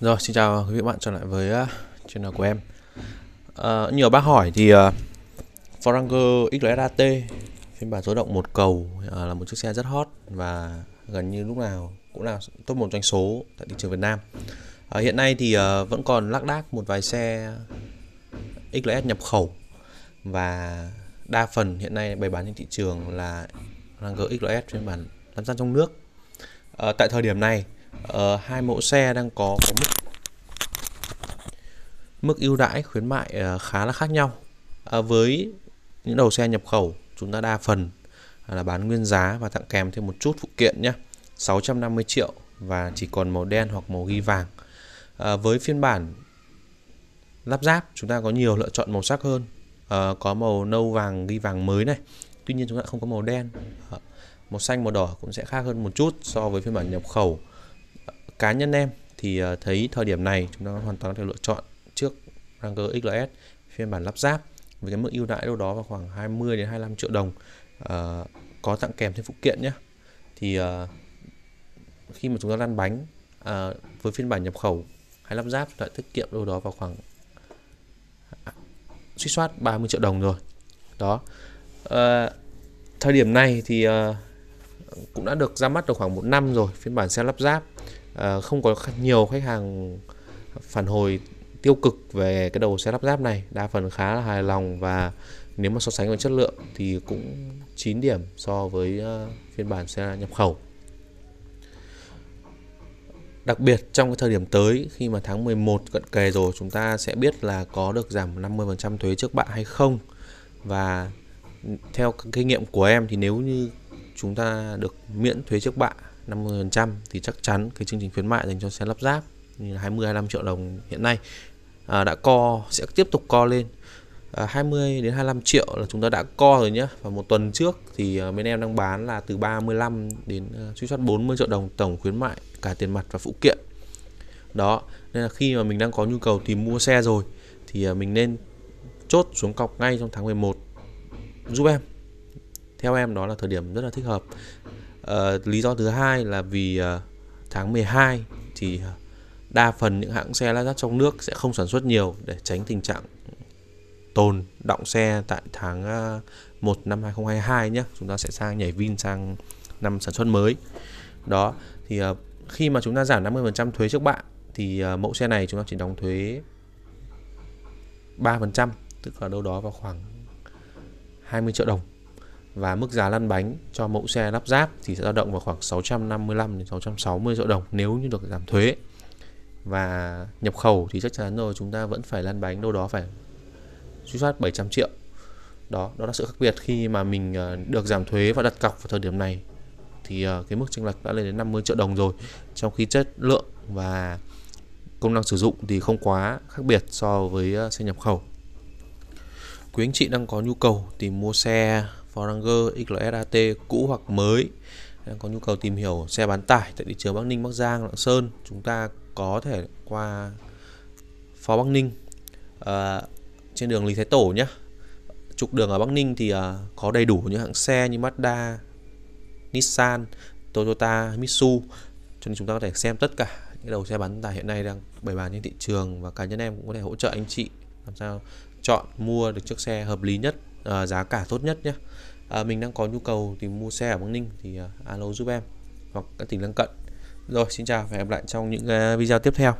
Rồi, xin chào quý vị bạn trở lại với uh, channel của em. Uh, nhiều bác hỏi thì ờ, uh, Foranger XLSAT phiên bản số động một cầu uh, là một chiếc xe rất hot và gần như lúc nào cũng là top một doanh số tại thị trường Việt Nam. Uh, hiện nay thì uh, vẫn còn lác đác một vài xe XLS nhập khẩu và đa phần hiện nay bày bán trên thị trường là Ranger XLS phiên bản lắp ráp trong nước. Uh, tại thời điểm này uh, hai mẫu xe đang có, có mức mức ưu đãi khuyến mại uh, khá là khác nhau. Uh, với những đầu xe nhập khẩu chúng ta đa phần là bán nguyên giá và tặng kèm thêm một chút phụ kiện nhé 650 triệu và chỉ còn màu đen hoặc màu ghi vàng. À, với phiên bản lắp ráp chúng ta có nhiều lựa chọn màu sắc hơn. À, có màu nâu vàng ghi vàng mới này. Tuy nhiên chúng ta không có màu đen. À, màu xanh màu đỏ cũng sẽ khác hơn một chút so với phiên bản nhập khẩu cá nhân em thì ờ, thấy thời điểm này chúng ta hoàn toàn có thể lựa chọn trước Ranger XLS phiên bản lắp ráp với cái mức ưu đãi đâu đó vào khoảng 20 đến 25 triệu đồng à, có tặng kèm thêm phụ kiện nhé. Thì à, khi mà chúng ta lăn bánh à, với phiên bản nhập khẩu hay lắp ráp lại tiết kiệm đâu đó vào khoảng à, suy soát 30 triệu đồng rồi. Đó. À, thời điểm này thì à, cũng đã được ra mắt được khoảng một năm rồi phiên bản xe lắp ráp uh, không có nhiều khách hàng phản hồi tiêu cực về cái đầu xe lắp ráp này. Đa phần khá là hài lòng và nếu mà so sánh với chất lượng thì cũng 9 điểm so với uh, phiên bản xe nhập khẩu. Đặc biệt trong cái thời điểm tới khi mà tháng 11 cận kề rồi chúng ta sẽ biết là có được giảm 50% thuế trước bạ hay không. Và theo kinh nghiệm của em thì nếu như chúng ta được miễn thuế trước bạ 50% thì chắc chắn cái chương trình khuyến mại dành cho xe lắp ráp như là 20 25 triệu đồng hiện nay à, đã co sẽ tiếp tục co lên. À, 20 đến 25 triệu là chúng ta đã co rồi nhé và một tuần trước thì à, bên em đang bán là từ 35 đến uh, suy soát 40 triệu đồng tổng khuyến mại cả tiền mặt và phụ kiện. Đó nên là khi mà mình đang có nhu cầu tìm mua xe rồi thì uh, mình nên chốt xuống cọc ngay trong tháng 11 giúp em. Theo em đó là thời điểm rất là thích hợp uh, lý do thứ hai là vì uh, tháng 12 thì uh, đa phần những hãng xe lắp ráp trong nước sẽ không sản xuất nhiều để tránh tình trạng tồn động xe tại tháng 1 năm 2022 nhé. Chúng ta sẽ sang nhảy Vin sang năm sản xuất mới. Đó thì khi mà chúng ta giảm 50% thuế trước bạ thì mẫu xe này chúng ta chỉ đóng thuế 3% tức là đâu đó vào khoảng 20 triệu đồng và mức giá lăn bánh cho mẫu xe lắp ráp thì sẽ dao động vào khoảng 655 đến 660 triệu đồng nếu như được giảm thuế. Và nhập khẩu thì chắc chắn rồi, chúng ta vẫn phải lăn bánh, đâu đó phải suy soát 700 triệu. Đó đó là sự khác biệt khi mà mình ờ, được giảm thuế và đặt cọc vào thời điểm này. Thì ờ, cái mức chênh lệch đã lên đến 50 triệu đồng rồi. Trong khi chất lượng và công năng sử dụng thì không quá khác biệt so với ờ, xe nhập khẩu. Quý anh chị đang có nhu cầu tìm mua xe Foranger XLSAT cũ hoặc mới. Đang có nhu cầu tìm hiểu xe bán tải tại thị trường Bắc Ninh, Bắc Giang, Lạng Sơn chúng ta có thể qua phó Bắc Ninh à, trên đường Lý Thái Tổ nhé trục đường ở Bắc Ninh thì à, có đầy đủ những hãng xe như Mazda, Nissan, Toyota, Mitsu. Cho nên chúng ta có thể xem tất cả những đầu xe bán tải hiện nay đang bày bán trên thị trường và cá nhân em cũng có thể hỗ trợ anh chị làm sao chọn mua được chiếc xe hợp lý nhất uh, giá cả tốt nhất nhé. Uh, mình đang có nhu cầu tìm mua xe ở Bắc Ninh thì uh, alo giúp em hoặc các tỉnh lân cận. Rồi xin chào và hẹn gặp lại trong những uh, video tiếp theo.